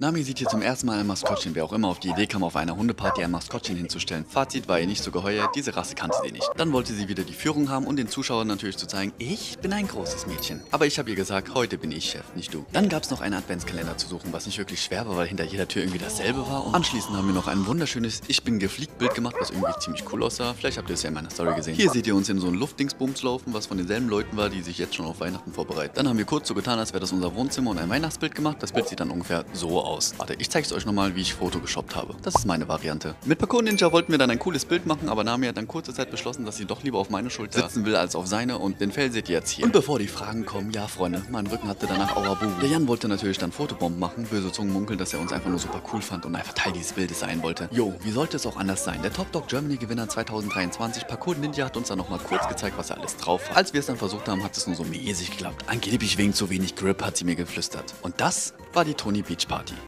Nami sieht hier zum ersten Mal ein Maskottchen, wer auch immer auf die Idee kam, auf einer Hundeparty ein Maskottchen hinzustellen. Fazit war ihr nicht so geheuer, diese Rasse kannte sie nicht. Dann wollte sie wieder die Führung haben und den Zuschauern natürlich zu zeigen, ich bin ein großes Mädchen. Aber ich habe ihr gesagt, heute bin ich Chef, nicht du. Dann gab es noch einen Adventskalender zu suchen, was nicht wirklich schwer war, weil hinter jeder Tür irgendwie dasselbe war. Und anschließend haben wir noch ein wunderschönes Ich bin gefliegt Bild gemacht, was irgendwie ziemlich cool aussah. Vielleicht habt ihr es ja in meiner Story gesehen. Hier seht ihr uns in so einem Luftdingsbums laufen, was von denselben Leuten war, die sich jetzt schon auf Weihnachten vorbereiten. Dann haben wir kurz so getan, als wäre das unser Wohnzimmer und ein Weihnachtsbild gemacht. Das Bild sieht dann ungefähr so aus. Warte, ich zeige zeige es euch nochmal, wie ich Photoshoppt habe. Das ist meine Variante. Mit Parkour Ninja wollten wir dann ein cooles Bild machen, aber Nami hat dann kurze Zeit beschlossen, dass sie doch lieber auf meine Schulter sitzen will als auf seine und den Fell seht ihr jetzt hier. Und bevor die Fragen kommen, ja Freunde, mein Rücken hatte danach Aurabu. Der Jan wollte natürlich dann Fotobomben machen, böse Zungen munkeln, dass er uns einfach nur super cool fand und einfach Teil dieses Bildes sein wollte. Jo, wie sollte es auch anders sein? Der Top Dog Germany Gewinner 2023, Parkour Ninja hat uns dann nochmal kurz gezeigt, was er alles drauf hat. Als wir es dann versucht haben, hat es nur so mäßig geklappt. Angeblich wegen zu wenig Grip, hat sie mir geflüstert. Und das war die Tony Beach Party.